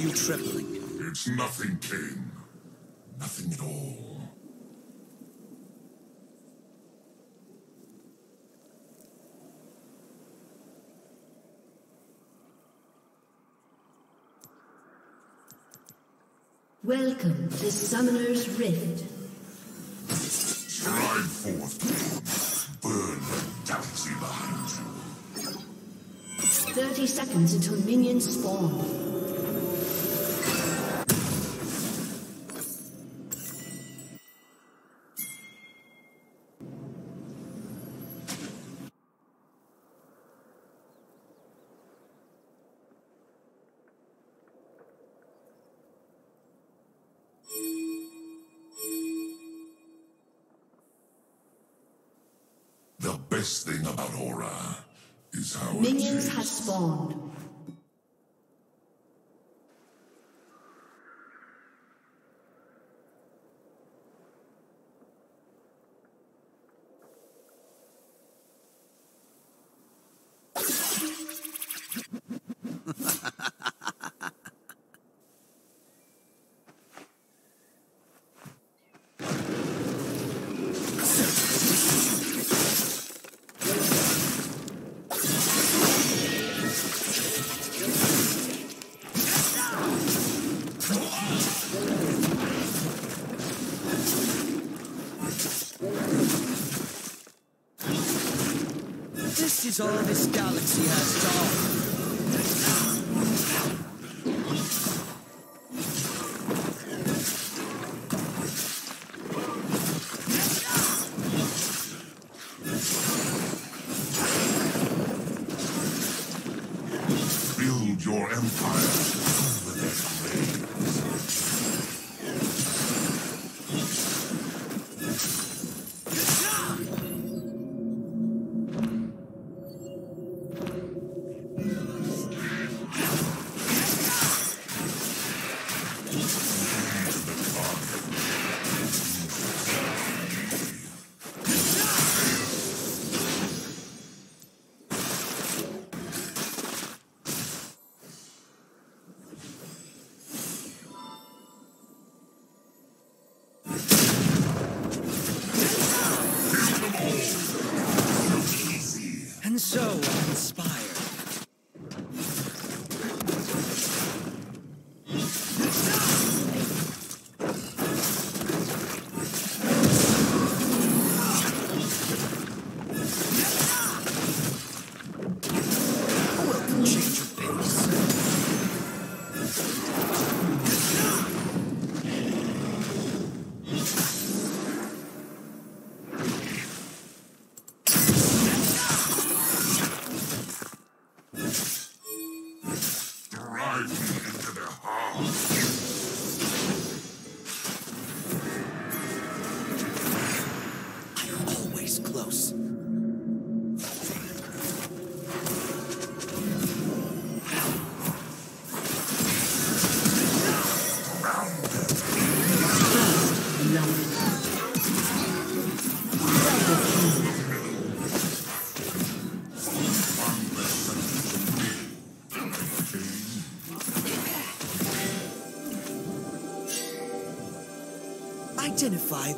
you trembling? It's nothing, King. Nothing at all. Welcome to Summoner's Rift. Stride forth, Burn the galaxy behind you. 30 seconds until minions spawn. Best thing about Aura is how it Minions have spawned. Is all this galaxy has offer.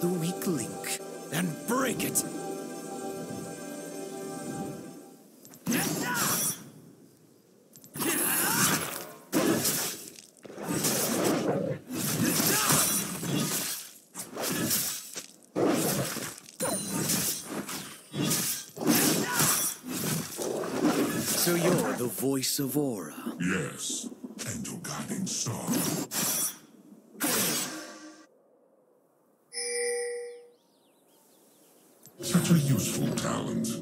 The weak link and break it. So you're the voice of Aura. Yes, and your guiding star. Talent.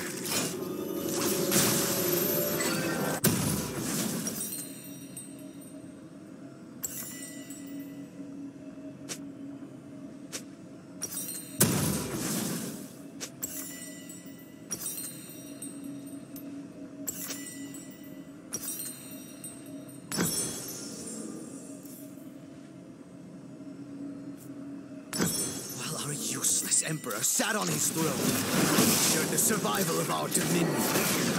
Sat on his throne, ensured the survival of our dominion.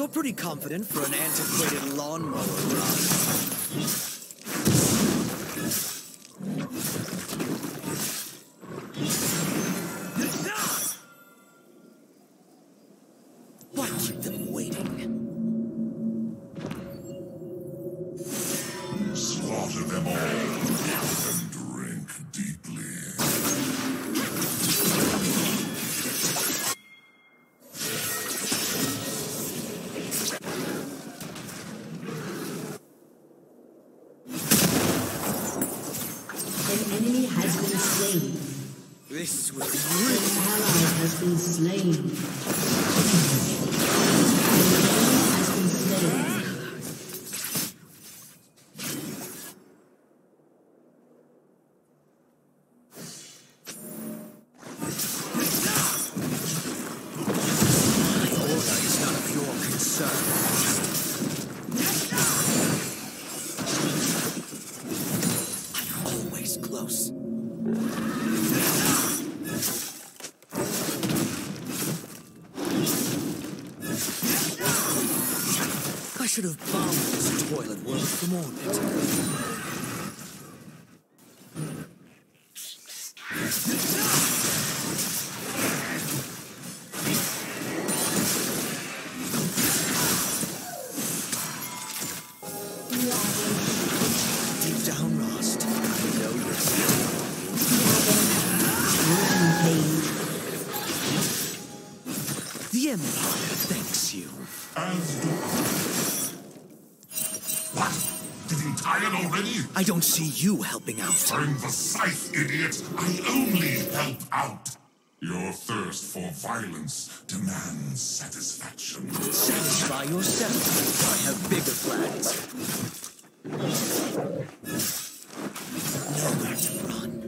You're pretty confident for an antiquated lawnmower, Rob. Has been slain. The thanks you. As do I. What? Getting tired already? I don't see you helping out. Turn the scythe, idiot! I only help out! Your thirst for violence demands satisfaction. Satisfy yourself. I have bigger plans. Nowhere to run.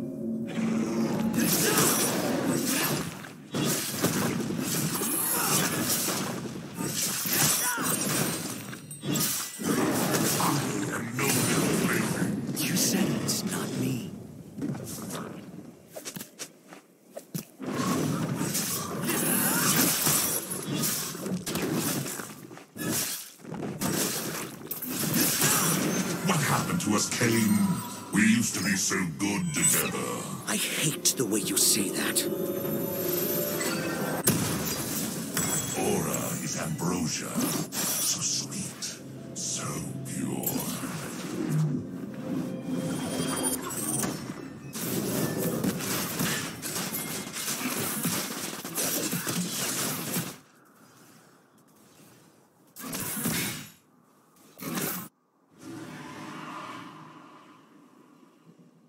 So good together. I hate the way you say that. Aura is ambrosia.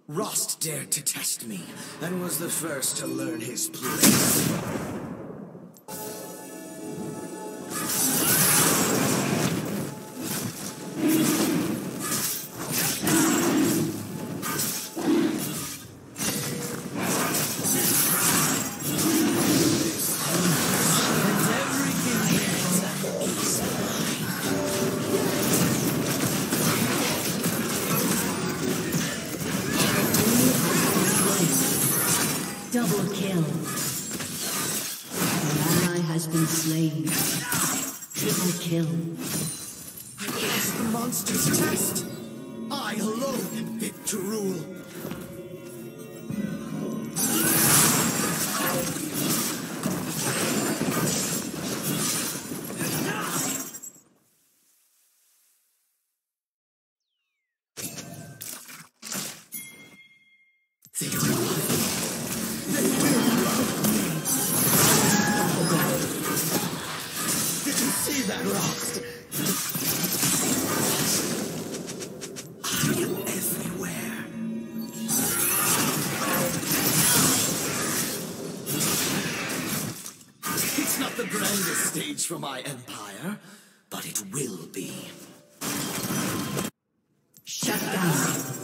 Rhaast dared to test me, and was the first to learn his place. empire, but it will be. Shut down!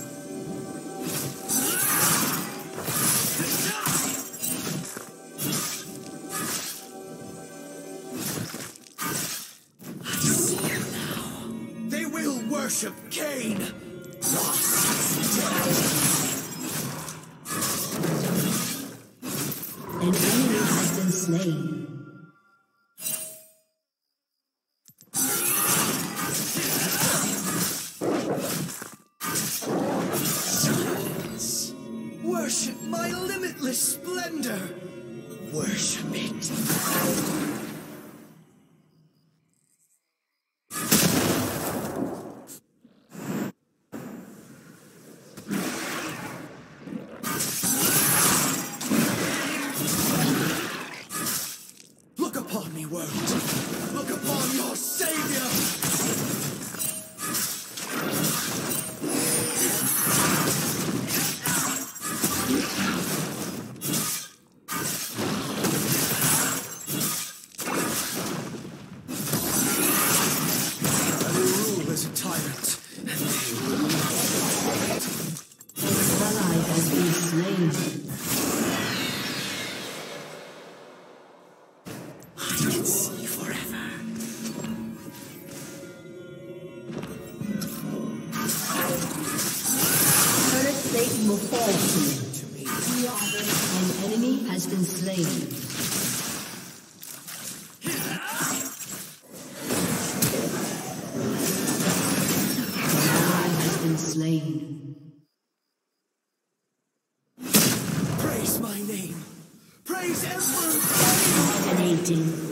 worship Kayn! Lost! slain. Praise my name. Praise Emperor. Dominating.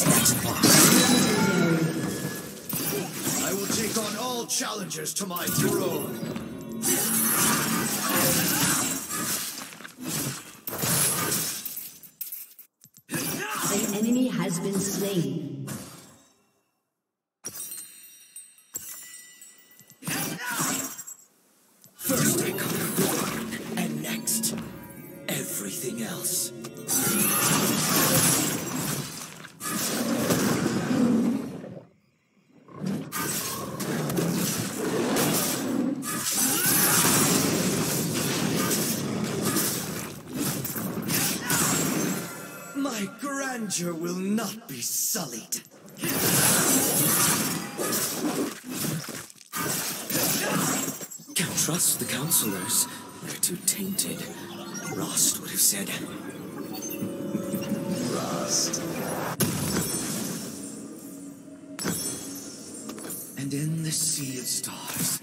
I will take on all challengers to my throne. An enemy has been slain. trust the counselors. They're too tainted. Rhaast would have said. Rhaast. And in the sea of stars,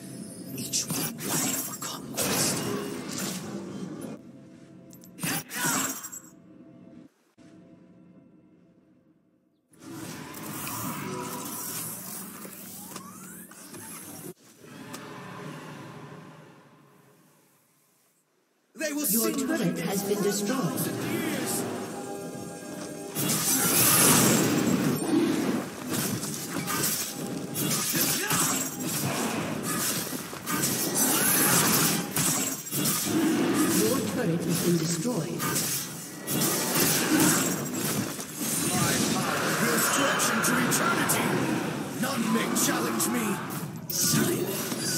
turret has been destroyed. My power will stretch into eternity. None may challenge me. Silence.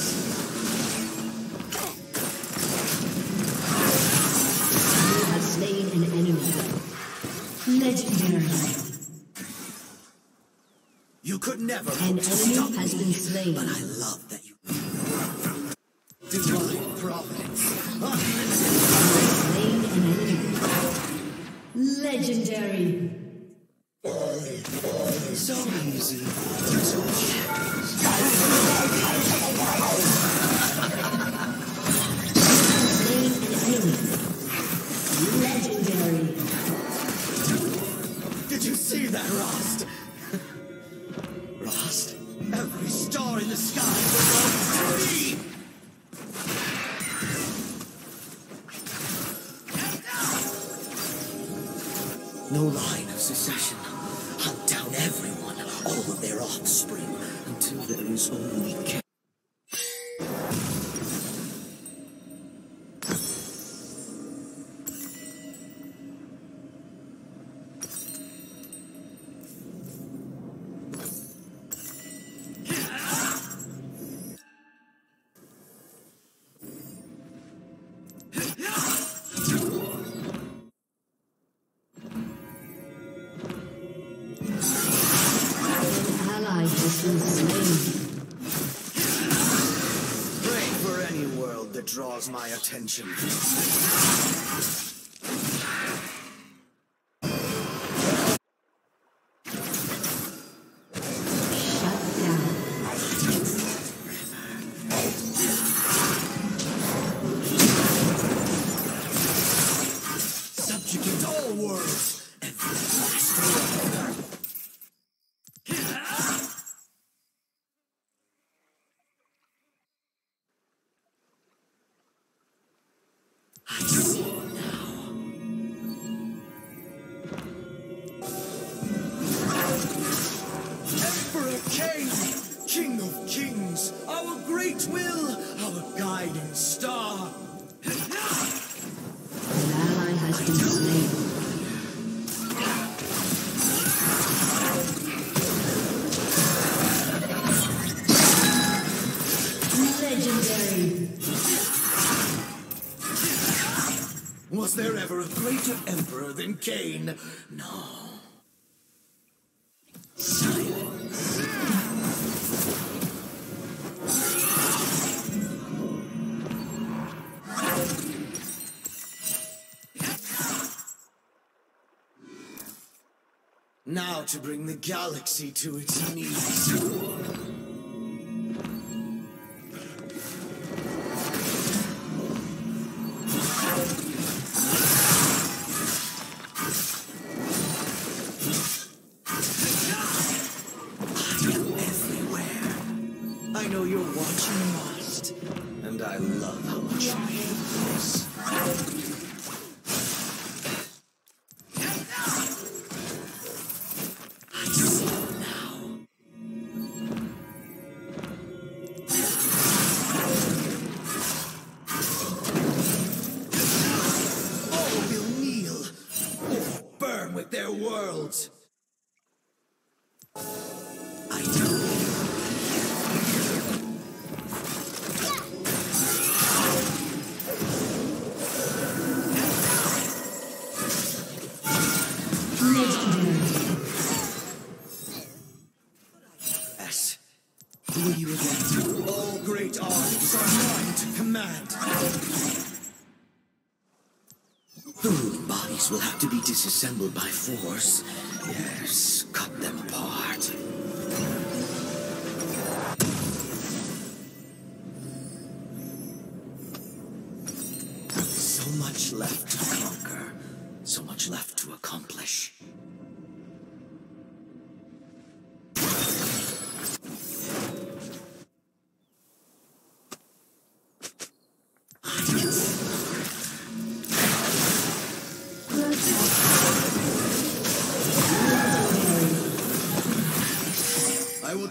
You have slain an enemy. Legendary. You could never An to stop enemy has me, been slain. That, Rhaast? Ally has been slain. Pray for any world that draws my attention. Emperor Kayn, King of Kings, our great will, our guiding star. An ally has been slain. Legendary. Was there ever a greater emperor than Kayn? No. To bring the galaxy to its knees. Disassembled by force. Yes, cut them apart.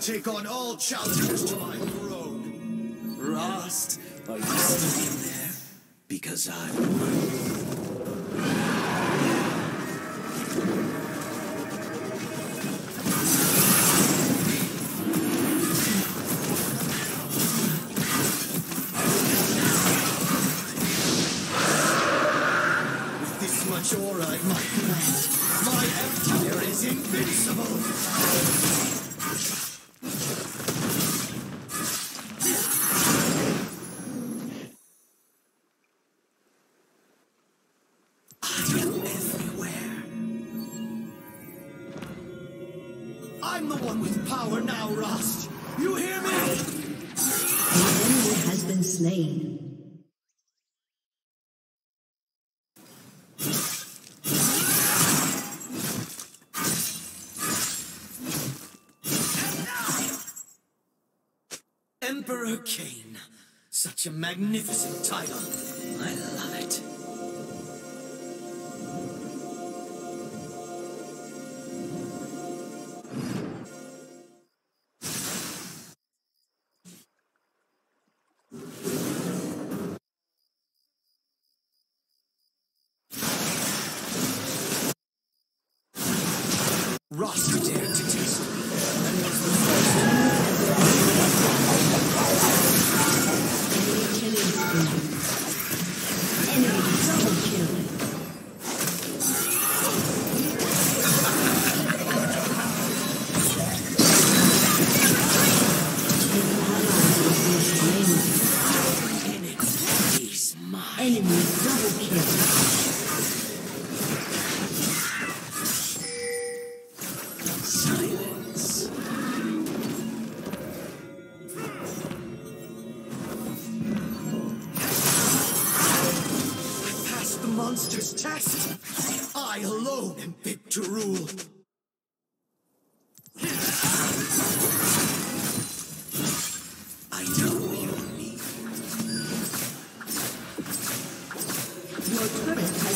take on all challengers to my throne. Rhaast, are you still in there? Because I'm... I'm the one with power now, Rhaast. You hear me? The enemy has been slain. Emperor Kayn. Such a magnificent title. I love it. Your turret has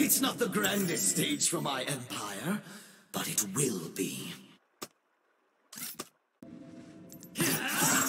It's not the grandest stage for my empire, but it will be. Yeah.